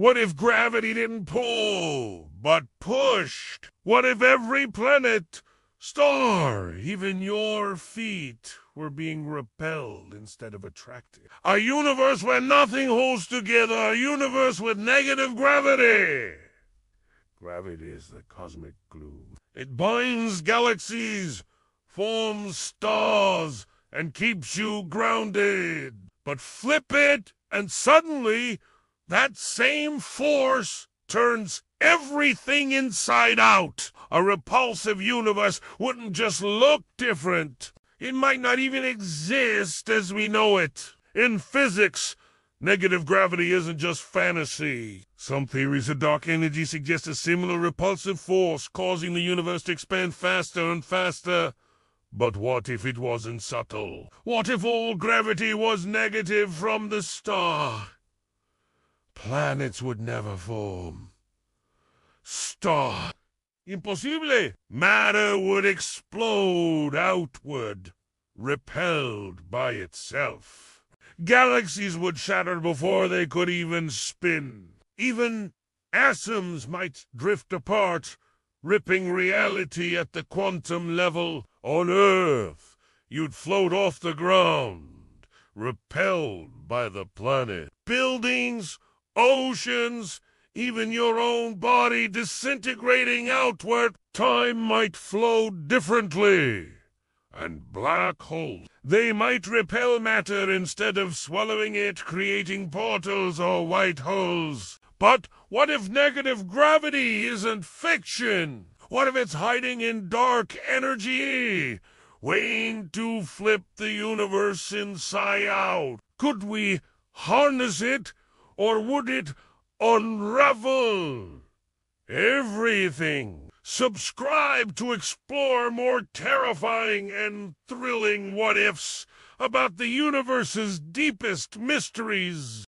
What if gravity didn't pull, but pushed? What if every planet, star, even your feet, were being repelled instead of attracted? A universe where nothing holds together, a universe with negative gravity. Gravity is the cosmic glue. It binds galaxies, forms stars, and keeps you grounded. But flip it, and suddenly that same force turns everything inside out. A repulsive universe wouldn't just look different. It might not even exist as we know it. In physics, negative gravity isn't just fantasy. Some theories of dark energy suggest a similar repulsive force causing the universe to expand faster and faster. But what if it wasn't subtle? What if all gravity was negative from the start? Planets would never form. Star. Impossible. Matter would explode outward, repelled by itself. Galaxies would shatter before they could even spin. Even atoms might drift apart, ripping reality at the quantum level. On Earth, you'd float off the ground, repelled by the planet. Buildings oceans, even your own body disintegrating outward, time might flow differently. And black holes, they might repel matter instead of swallowing it, creating portals or white holes. But what if negative gravity isn't fiction? What if it's hiding in dark energy, waiting to flip the universe inside out? Could we harness it or would it unravel everything? Subscribe to explore more terrifying and thrilling what ifs about the universe's deepest mysteries.